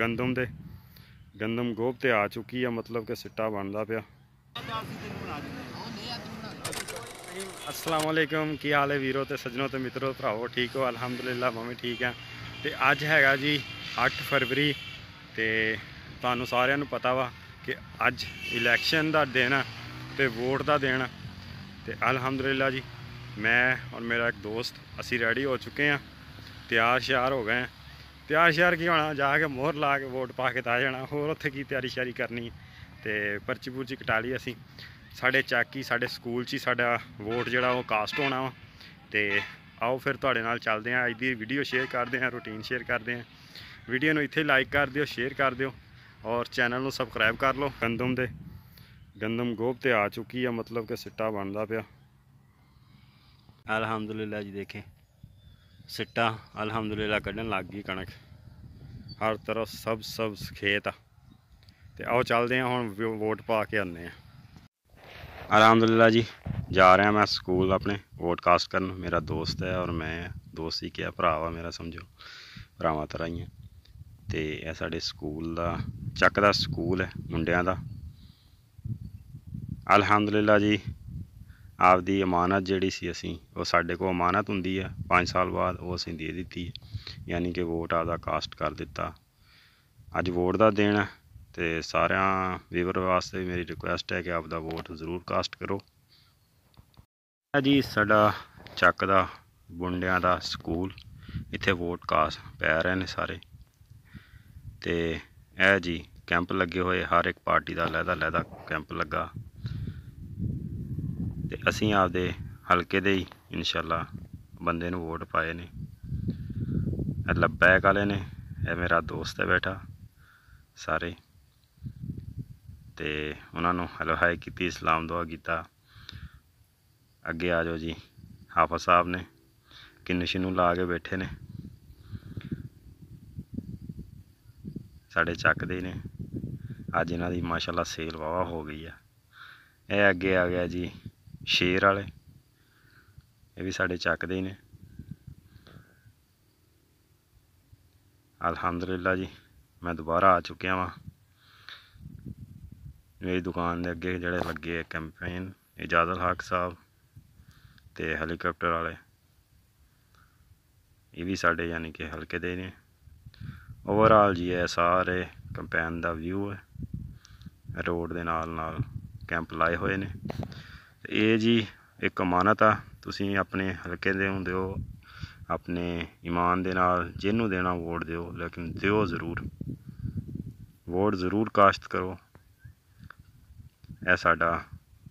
ਗੰਦਮ ਦੇ, ਗੰਦਮ ਗੋਭ ਤੇ ਆ ਚੁੱਕੀ ਆ, ਮਤਲਬ ਕਿ ਸਿੱਟਾ ਬਣਦਾ ਪਿਆ। ਅਸਲਾਮ ਵਾਲੇਕਮ ਕੀ ਹਾਲ ਹੈ ਵੀਰੋ ਤੇ ਸੱਜਣੋ ਤੇ ਮਿੱਤਰੋ, ਭਰਾਵੋ, ਠੀਕ ਹੋ? ਅਲਹਮਦੁਲਿਲਾ, ਮੈਂ ਵੀ ਠੀਕ ਆ ਤੇ ਅੱਜ ਹੈਗਾ ਜੀ 8 ਫਰਵਰੀ ਤੇ ਤੁਹਾਨੂੰ ਸਾਰਿਆਂ ਨੂੰ ਪਤਾ ਵਾ ਕਿ ਅੱਜ ਇਲੈਕਸ਼ਨ ਦਾ ਦਿਨ ਆ ਤੇ ਵੋਟ ਦਾ ਦਿਨ ਆ। ਤੇ ਅਲਹਮਦੁਲਿਲਾ ਜੀ, ਮੈਂ ਔਰ ਮੇਰਾ ਇੱਕ ਦੋਸਤ, ਅਸੀਂ ਰੈਡੀ ਹੋ ਚੁੱਕੇ ਆ ਤਿਆਰ ਸ਼ਿਆਰ ਹੋ ਗਏ ਆ ਤਿਆਰ ਸ਼ਿਆਰ ਕੀ ਹੋਣਾ, ਜਾ ਕੇ ਮੋਹਰ ਲਾ ਕੇ ਵੋਟ ਪਾ ਕੇ ਤਾਂ ਜਾਣਾ, ਹੋਰ ਉੱਥੇ ਕੀ ਤਿਆਰੀ ਸ਼ਿਆਰੀ ਕਰਨੀ ਤੇ ਪਰਚੀ ਪੁਰਚੀ ਕਟਾ ਲਈ ਅਸੀਂ। ਸਾਡੇ ਚਾਕੀ, ਸਾਡੇ ਸਕੂਲ 'ਚ ਹੀ ਸਾਡਾ ਵੋਟ ਜਿਹੜਾ ਉਹ ਕਾਸਟ ਹੋਣਾ ਵਾ। ਤੇ ਆਓ ਫਿਰ ਤੁਹਾਡੇ ਨਾਲ ਚੱਲਦੇ ਹਾਂ, ਅੱਜ ਦੀ ਵੀਡੀਓ ਸ਼ੇਅਰ ਕਰਦੇ ਹਾਂ ਰੂਟੀਨ ਸ਼ੇਅਰ ਕਰਦੇ ਹਾਂ। ਵੀਡੀਓ ਨੂੰ ਇੱਥੇ ਲਾਈਕ ਕਰ ਦਿਓ ਸ਼ੇਅਰ ਕਰ ਦਿਓ। ਔਰ ਚੈਨਲ ਨੂੰ ਸਬਸਕ੍ਰਾਈਬ ਕਰ ਲਓ, ਗੰਦਮ ਦੇ। ਗੰਦਮ ਗੋਭ ਤੇ ਆ ਚੁੱਕੀ ਆ, ਮਤਲਬ ਕਿ ਸਿੱਟਾ ਬਣਦਾ ਪਿਆ। ਅਲਹਮਦੁਲਿਲਾ ਜੀ, ਦੇਖੇ। ਸਿੱਟਾ ਅਲਹਮਦੁਲਿਲਾ ਕੱਢਣ ਲੱਗ ਗਈ ਕਣਕ। ਹਰ ਤਰਫ ਸਭ ਸਭ ਖੇਤ ਆ। ਤੇ ਆਓ ਚੱਲਦੇ ਹਾਂ, ਹੁਣ ਵੋਟ ਪਾ ਕੇ ਆਉਂਦੇ ਹਾਂ। ਅਲਹਮਦੁਲਿਲਾ ਜੀ, ਜਾ ਰਿਹਾ ਮੈਂ ਸਕੂਲ ਆਪਣੇ ਵੋਟ ਕਰਨ। ਮੇਰਾ ਦੋਸਤ ਹੈ ਔਰ ਮੈਂ ਦੋਸਤ ਹੀ ਕਿਹਾ ਭਰਾ ਵਾ ਮੇਰਾ, ਸਮਝੋ। ਭਰਾਵਾਂ ਤਰ੍ਹਾਂ ਹੀ ਹੈ ਤੇ ਇਹ ਸਾਡੇ ਸਕੂਲ ਦਾ, ਚੱਕ ਦਾ ਸਕੂਲ ਹੈ ਮੁੰਡਿਆਂ ਦਾ। ਅਲਹਮਦੁਲਿਲਾ ਜੀ ਆਪਦੀ ਅਮਾਨਤ ਜਿਹੜੀ ਸੀ ਅਸੀਂ, ਉਹ ਸਾਡੇ ਕੋਲ ਅਮਾਨਤ ਹੁੰਦੀ ਹੈ 5 ਸਾਲ ਬਾਅਦ ਉਹ ਅਸੀਂ ਦੇ ਦਿੱਤੀ ਯਾਨੀ ਕਿ ਵੋਟ ਆਪਦਾ ਕਾਸਟ ਕਰ ਦਿੱਤਾ। ਅੱਜ ਵੋਟ ਦਾ ਦਿਨ ਹੈ ਤੇ ਸਾਰਿਆਂ ਵੀਵਰ ਵਾਸਤੇ ਵੀ ਮੇਰੀ ਰਿਕੁਐਸਟ ਹੈ ਕਿ ਆਪਦਾ ਵੋਟ ਜ਼ਰੂਰ ਕਾਸਟ ਕਰੋ। ਇਹ ਜੀ ਸਾਡਾ ਚੱਕ ਦਾ, ਬੁੰਡਿਆਂ ਦਾ ਸਕੂਲ। ਇੱਥੇ ਵੋਟ ਕਾਸਟ ਪੈ ਰਹੇ ਨੇ ਸਾਰੇ। ਤੇ ਇਹ ਜੀ ਕੈਂਪ ਲੱਗੇ ਹੋਏ, ਹਰ ਇੱਕ ਪਾਰਟੀ ਦਾ ਲਹਿਦਾ ਲਹਿਦਾ ਕੈਂਪ ਲੱਗਾ। ਤੇ ਅਸੀਂ ਆਪਦੇ ਹਲਕੇ ਦੇ ਹੀ, ਇਨਸ਼ਾਅੱਲਾ ਬੰਦੇ ਨੂੰ ਵੋਟ ਪਾਏ ਨੇ। ਇਹ ਲੱਬੈਕ ਵਾਲੇ ਨੇ, ਇਹ ਮੇਰਾ ਦੋਸਤ ਹੈ ਬੈਠਾ, ਸਾਰੇ। ਤੇ ਉਹਨਾਂ ਨੂੰ ਹੈਲੋ ਹਾਈ ਕੀਤੀ, ਇਸਲਾਮ ਦੁਆ ਕੀਤਾ। ਅੱਗੇ ਆ ਜਾਓ ਜੀ, ਹਾਫਿਜ਼ ਸਾਹਿਬ ਨੇ ਕਿੰਨਸ਼ ਨੂੰ ਲਾ ਕੇ ਬੈਠੇ ਨੇ। ਸਾਡੇ ਚੱਕ ਦੇ ਨੇ, ਅੱਜ ਇਹਨਾਂ ਦੀ ਮਾਸ਼ਾਅੱਲਾ ਸੇਲ ਵਾਵਾ ਹੋ ਗਈ ਆ। ਇਹ ਅੱਗੇ ਆ ਗਿਆ ਜੀ ਸ਼ੇਰ ਵਾਲੇ। ਇਹ ਵੀ ਸਾਡੇ ਚੱਕ ਦੇ ਨੇ। ਅਲਹਮਦੁਲਿਲਾ ਜੀ, ਮੈਂ ਦੁਬਾਰਾ ਆ ਚੁੱਕਿਆ ਵਾਂ। ਮੇਰੀ ਦੁਕਾਨ ਦੇ ਅੱਗੇ ਜਿਹੜੇ ਲੱਗੇ ਕੈਂਪੇਨ ਇਜਾਜ਼ਤ ਹਕ ਸਾਹਿਬ ਤੇ ਹੈਲੀਕਾਪਟਰ ਵਾਲੇ। ਇਹ ਵੀ ਸਾਡੇ ਯਾਨੀ ਕਿ ਹਲਕੇ ਦੇ ਨੇ। ਓਵਰਆਲ ਜੀ ਇਹ ਸਾਰੇ ਕੰਪੈਨ ਦਾ ਵਿਊ ਹੈ। ਰੋਡ ਦੇ ਨਾਲ ਨਾਲ ਕੈਂਪ ਲਾਏ ਹੋਏ ਨੇ। ਇਹ ਜੀ ਇੱਕ ਅਮਾਨਤ ਆ। ਤੁਸੀਂ ਆਪਣੇ ਹਲਕੇ ਦੇ ਹੁੰਦੇ ਹੋ, ਆਪਣੇ ਇਮਾਨ ਦੇ ਨਾਲ ਜਿਹਨੂੰ ਦੇਣਾ ਵੋਟ ਦਿਓ, ਲੇਕਿਨ ਦਿਓ ਜ਼ਰੂਰ। ਵੋਟ ਜ਼ਰੂਰ ਕਾਸ਼ਤ ਕਰੋ। ਇਹ ਸਾਡਾ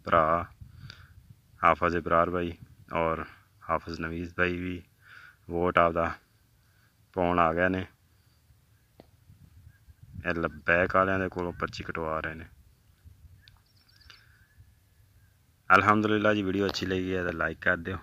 ਭਰਾ, ਹਾਫਜ਼ ਇਬਰਾਰ ਭਾਈ ਔਰ ਹਾਫਜ਼ ਨਵੀਜ਼ ਭਾਈ ਵੀ ਵੋਟ ਆਪਦਾ ਪਾਉਣ ਆ ਗਏ ਨੇ। ਇਹ ਲੱਬੈਕ ਵਾਲਿਆਂ ਦੇ ਕੋਲੋਂ ਪਰਚੀ ਕਟਵਾ ਰਹੇ ਨੇ। ਅਲਹਮਦੁਲਿਲਾ ਜੀ ਵੀਡੀਓ ਅੱਛੀ ਲੱਗੀ ਹੈ ਤਾਂ ਲਾਈਕ ਕਰ ਦਿਓ।